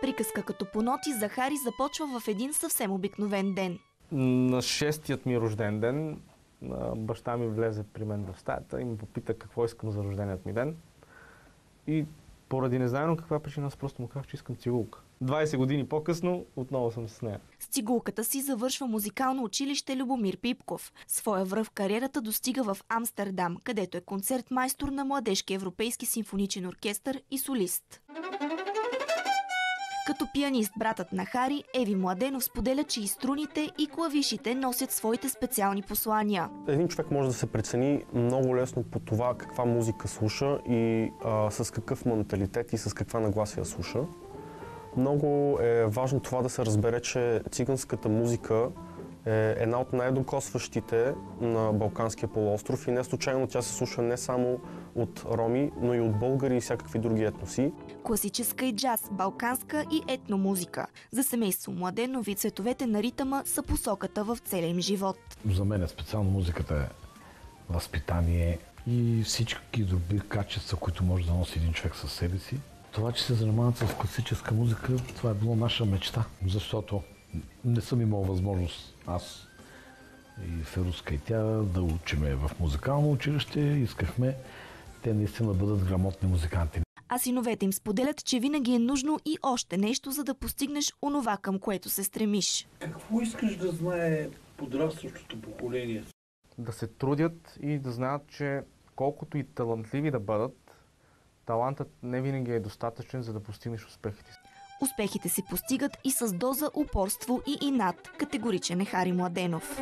Приказка като по ноти Захари започва в един съвсем обикновен ден. На шестият ми рожден ден баща ми влезе при мен в стаята и ми попита какво искам за рожденият ми ден. И поради незнайно каква причина, аз просто му казах, че искам цигулка. 20 години по-късно отново съм с нея. С цигулката си завършва музикално училище Любомир Пипков. Своя връв кариерата достига в Амстердам, където е концерт майстор на Младежки европейски симфоничен оркестър и солист. Като пианист, братът на Хари, Еви Младенов споделя, че и струните и клавишите носят своите специални послания. Един човек може да се прецени много лесно по това каква музика слуша и а, с какъв менталитет и с каква нагласия слуша. Много е важно това да се разбере, че циганската музика е една от най-докосващите на Балканския полуостров и не случайно тя се слуша не само от роми, но и от българи и всякакви други етноси. Класическа и джаз, балканска и етномузика. За семейство Младенови цветовете на ритъма са посоката в целия им живот. За мен специално музиката е възпитание и всички други качества, които може да носи един човек със себе си. Това, че се занимават с класическа музика, това е било наша мечта, защото не съм имал възможност аз и Феруска и тя да учиме в музикално училище. Искахме те наистина да бъдат грамотни музиканти. А синовете им споделят, че винаги е нужно и още нещо, за да постигнеш онова, към което се стремиш. Какво искаш да знае подрастващото поколение? Да се трудят и да знаят, че колкото и талантливи да бъдат, талантът не винаги е достатъчен, за да постигнеш успехите си. Успехите си постигат и с доза упорство и инат, категоричен е Хари Младенов.